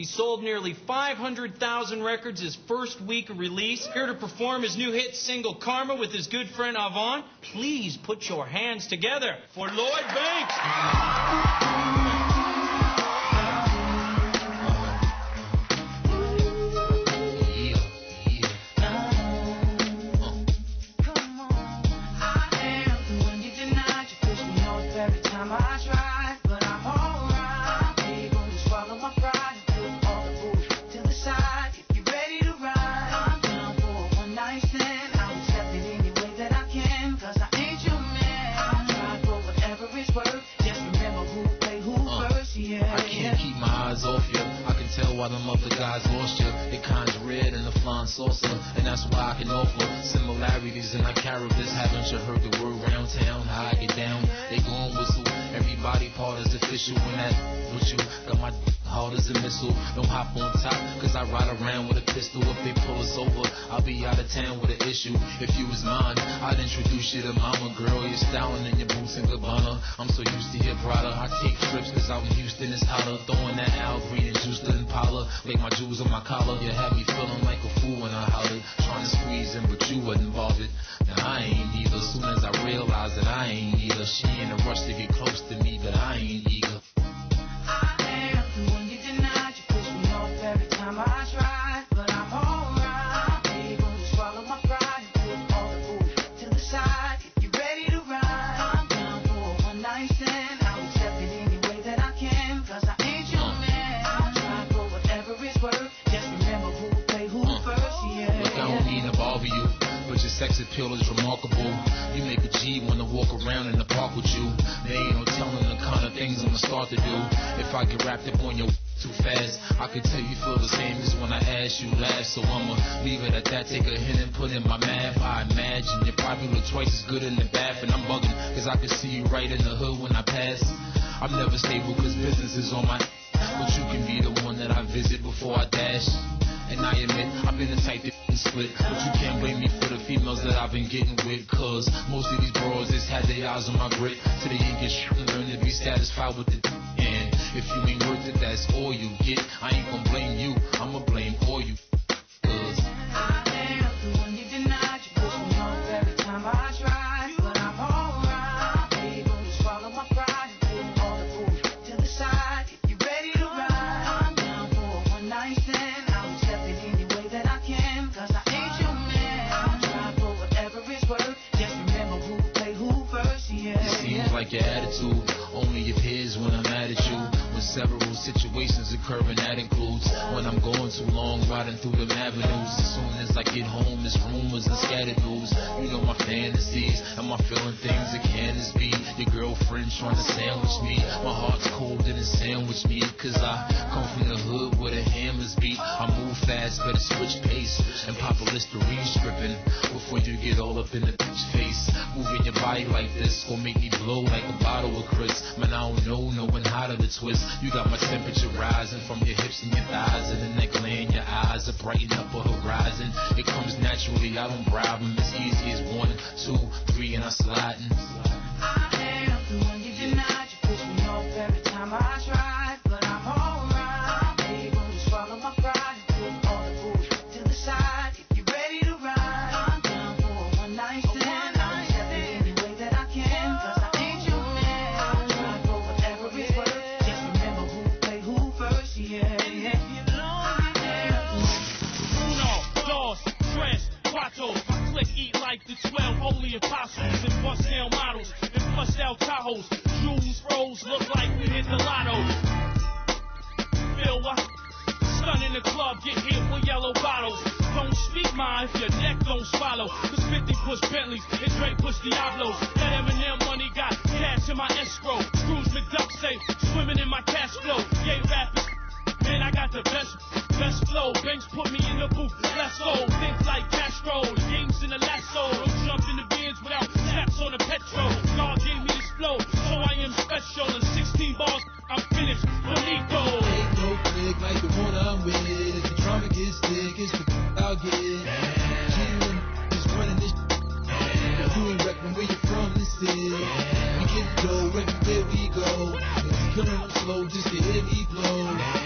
He sold nearly 500,000 records his first week of release. Here to perform his new hit single Karma with his good friend Avant. Please put your hands together for Lloyd Banks. Them other guys lost you. They kinda red and the flying saucer, and that's why I can offer similarities. And I carry this. Haven't you heard the word round town? How I get down? They gon' whistle. Everybody part is official when that with you. Got my hard as a missile. Don't hop on top, cause I ride around with a pistol. If they pull us over, I'll be out of town with an issue. If you was mine, I'd introduce you to mama. Girl, you're I'm so used to your Prada. I take trips cause out in Houston it's hotter. Throwing that Al Green and juice to Impala. Make my jewels on my collar. You had me feeling like a fool when I sex appeal is remarkable. You make a G wanna walk around in the park with you. There ain't no telling the kind of things I'ma start to do. If I get wrapped up on your too fast, I can tell you feel the same as when I asked you last. So I'ma leave it at that. Take a hint and put in my math. I imagine you probably look twice as good in the bath, and I'm bugging cause I can see you right in the hood when I pass. I'm never stable cause business is on my. But you can be the one that I visit before I dash. And I admit, I've been the type that split. But you can't blame me for the females that I've been getting with. Cause most of these bros just had their eyes on my grit. So they ain't get shit and learn to be satisfied with it. And if you ain't worth it, that's all you get. I ain't gonna blame you, I'ma blame all you. Like your attitude only appears when I'm mad at you. When several situations occur, and that includes when I'm going too long riding through them avenues. As soon as I get home, it's rumors and scattered news. You know my fantasies, am I feeling things that can't as be? Your girlfriend trying to sandwich me. My heart's cold and it sandwich me. Cause I come from the hood where the hammers beat. I move fast, better switch pace. And pop a Listerine stripping before you get all up in the bitch face. Moving your body like this gon' make me blow like a bottle of Chris. Man, I don't know, knowing how to the twist. You got my temperature rising from your hips and your thighs, and the neckline, your eyes are brighten up a horizon. It comes naturally, I don't bribe 'em. It's easy as holy apostles and bust down models and bust out Tahoes. Jewels, froze, look like we hit the lotto. Feel what? Stun in the club, get hit with yellow bottles. Don't speak mine if your neck don't swallow. Cause 50 push Bentleys and Drake push Diablos. That Eminem money got cash in my escrow. Scrooge McDuck safe, swimming in my cash flow. Yay rappers, Man, I got the best, best flow. Banks put me in the booth. Let's go. Think like Castro. go. It's slow just to hear me blow.